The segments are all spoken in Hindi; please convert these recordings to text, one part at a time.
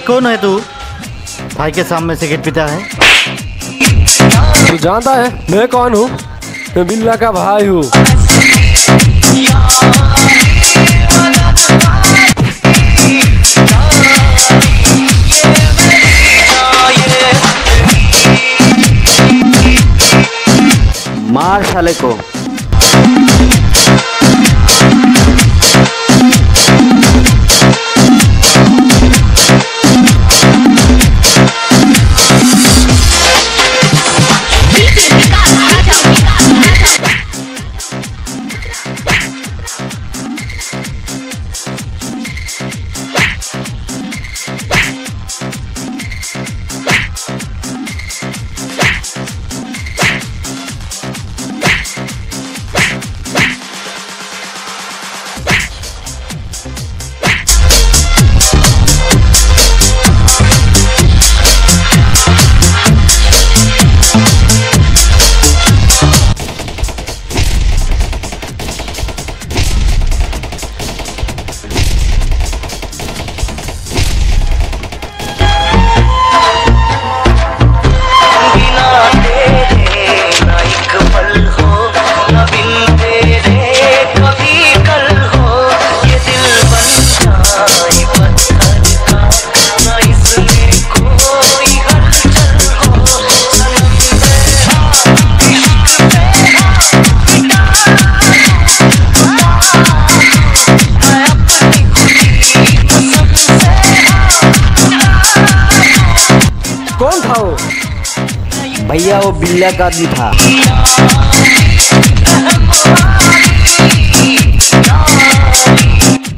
कौन है तू? भाई के सामने सिगरेट पीता है। तू जानता है मैं कौन हूँ? मैं बिल्ला का भाई हूँ। मार साले को। कौन था वो? भैया, वो बिल्ला का आदमी था।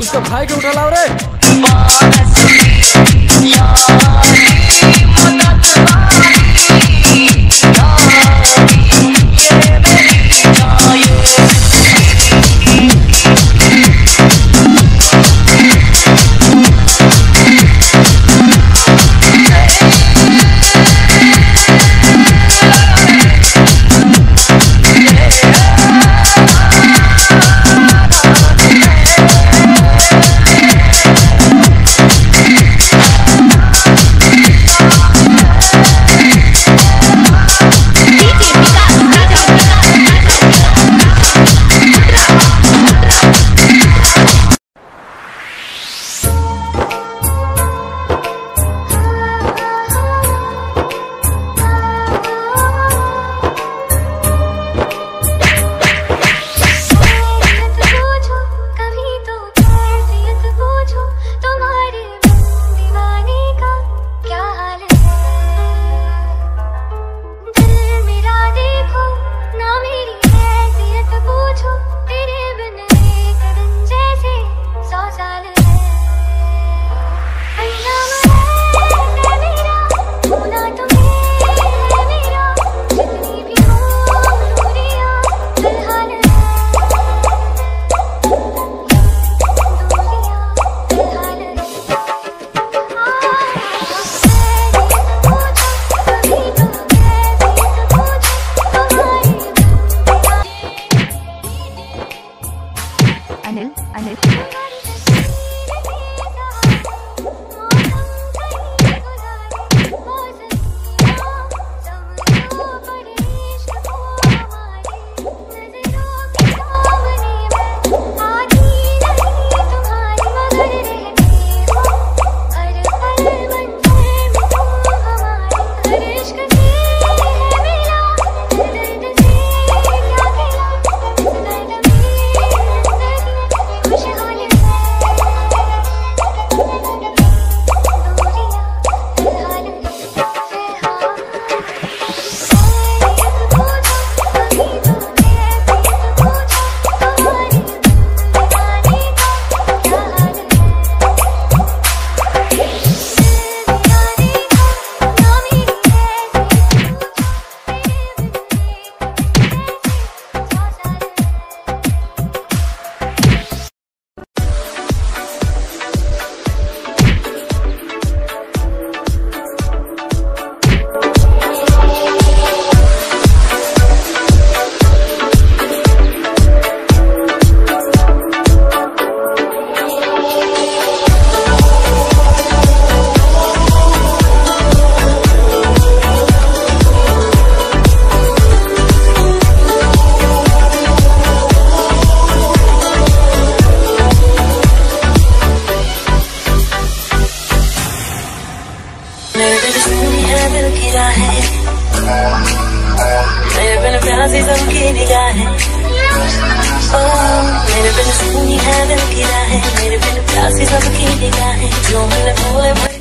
उसका भाई क्यों उठा लाओ रे? सुनी है दिल की है मेरे बिन प्यासी सबकी निगाहें जो मन भोले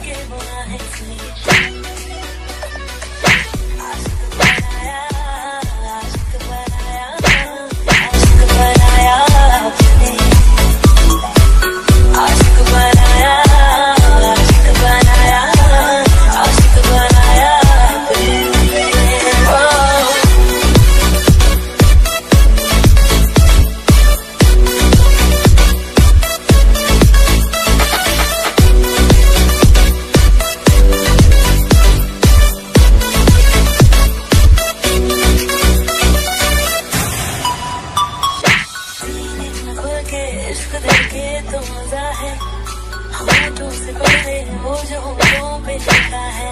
तो मज़ा है। हाथों से पहले वो जो होठों पे लिखा है।